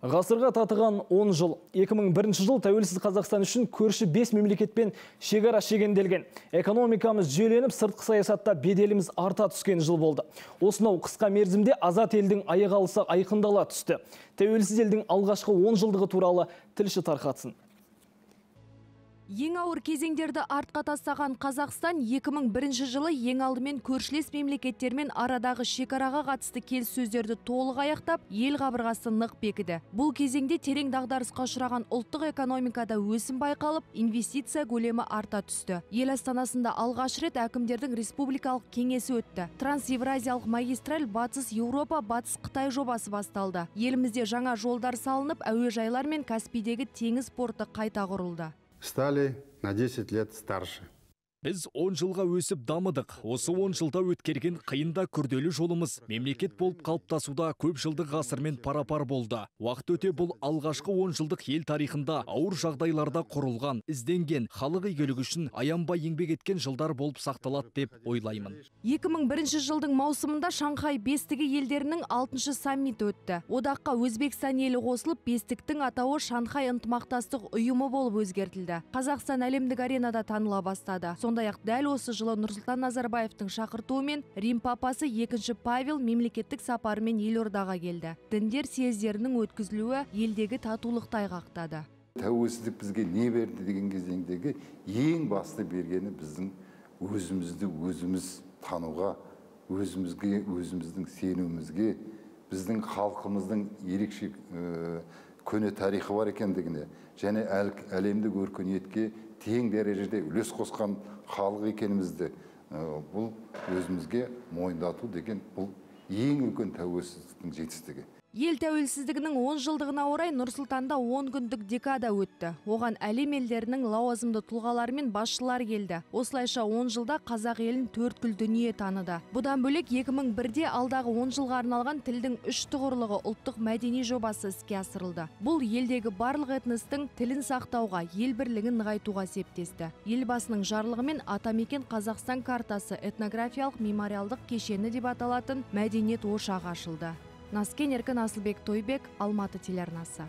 Ғасырға татыған 10 жыл. 2001 жыл тәуелсіз Қазақстан үшін көрші 5 мемлекетпен шекара шегенделген. Экономикамыз жүйеленіп, сыртқы саясатта беделіміз арта түскен жыл болды. Осынау қысқа мерзімде азат елдің аяқ айқындала түсті. Тәуелсіз елдің алғашқы 10 жылдығы туралы тілші тарқатсын. Ең ауыр кезеңдерді артқа тастаған Қазақстан 2001 жылы ең алдымен көршілес мемлекеттермен арадағы шекараға қатысты келіссөздерді толық аяқтап, ел қабырғасы нық бекіді. Бұл кезеңде терең дағдарысқа ұшыраған ұлттық экономикада өсім байқалып, инвестиция көлемі арта түсті. Ел астанасында алғаш рет әкімдердің республикалық кеңесі өтті. Трансевразиялық магистраль Батыс Еуропа, Батыс Қытай жобасы басталды. Елімізде жаңа жолдар салынып, әуежайлар мен Каспийдегі теңіз порты қайта құрылды. Стали на 10 лет старше. Біз 10 жылға өсіп дамыдық. Осы 10 жылда өткерген қиында күрделі жолымыз мемлекет болып қалыптасуда көп жылдық ғасырмен пара-пар болды. Уақыт өте бұл алғашқы 10 жылдық ел тарихында ауыр жағдайларда құрылған, ізденген, халық игілігі үшін аянбай еңбек еткен жылдар болып сақталады деп ойлаймын. 2001 жылдың маусымында Шанхай бестігі елдерінің 6 саммиті өтті. Одаққа Өзбекстан елі қосылып, бестіктің атауы Шанхай ынтымақтастық ұйымы болып өзгертілді. Қазақстан әлемдік аренада таныла бастады. Сондай ақ дәл осы жылы Нұрсұлтан Назарбаевтың шақыртуымен Рим папасы екінші Павел мемлекеттік сапарымен елордаға келді. Діндер съездерінің өткізілуі елдегі татулықты айғақтады. Тәуелсіздік бізге не берді деген кезеңдегі ең басты бергені біздің өзімізді өзіміз тануға, өзімізге, өзіміздің сенуімізге, біздің халқымыздың ерекше көне тарихы бар екендігіне және әл, әлемдік өркениетке тең дәрежеде үлес қосқан халық екенімізді бұл өзімізге мойындату деген бұл ең үлкен тәуелсіздіктің жетістігі. Ел тәуелсіздігінің 10 жылдығына орай Нұрсұлтанда 10 күндік декада өтті. Оған әлем елдерінің лауазымды тұлғалары мен басшылар келді. Осылайша 10 жылда қазақ елін төрткүл дүние таныды. Бұдан бөлек 2001-де алдағы 10 жылға арналған тілдің үш тұғырлығы ұлттық мәдени жобасы іске асырылды. Бұл елдегі барлық этностың тілін сақтауға, ел бірлігін нығайтуға септесті. Елбасының жарлығымен Атамекен Қазақстан картасы этнографиялық мемориалдық кешені деп аталатын мәдениет ошағы ашылды. Наскен Еркін Асылбек Тойбек, Алматы телеарнасы.